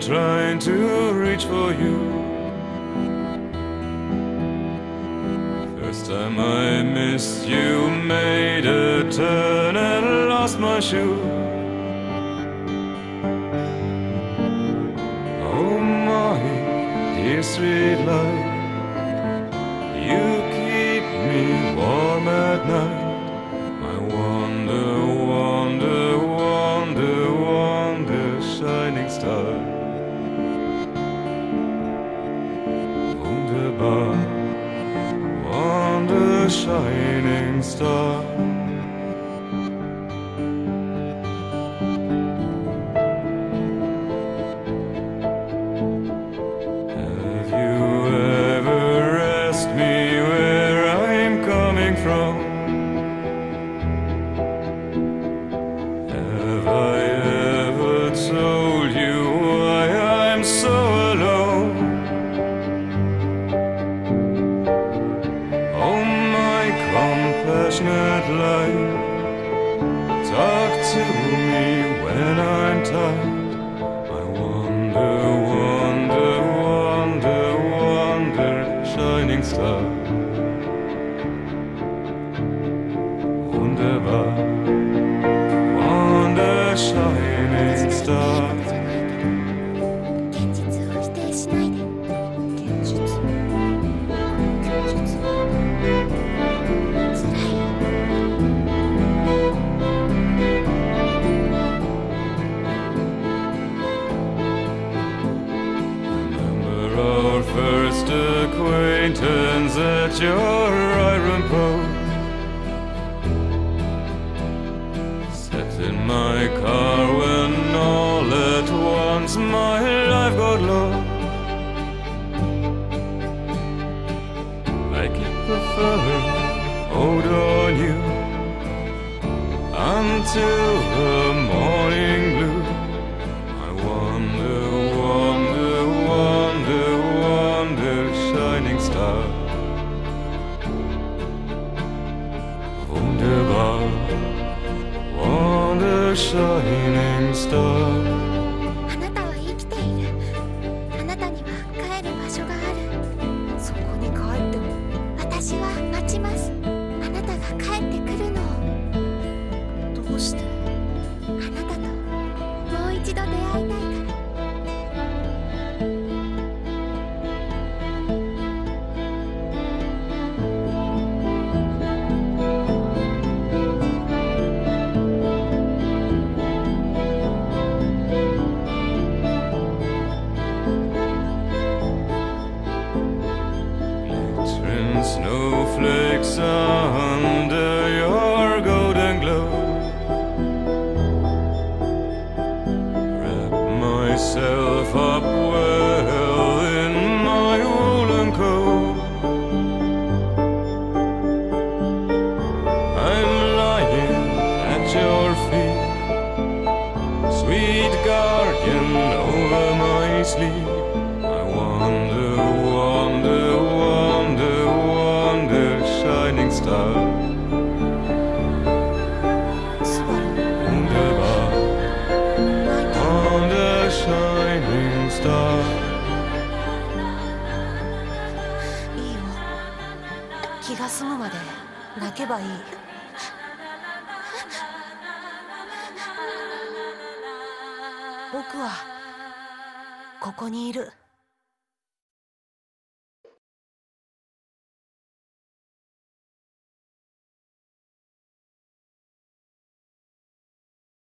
crawling, trying to reach for you. First time I missed you, made a turn and lost my shoe. Oh my dear sweet life, you keep me warm at night. Wunderbar, wonder, shining star. Have you ever asked me where I'm coming from? Compassionate light, talk to me when I'm tired. I wonder, acquaintance at your iron post. Sat in my car when all at once my life got lost. I keep firm hold on you until the morning あなたは生きている。あなたには帰る場所があるそこに帰っても私は待ちます。あなたが帰ってくるのを。どうして？Snowflakes under your golden glow. Wrap myself up 気が済むまで泣けばいい。僕はここにいる。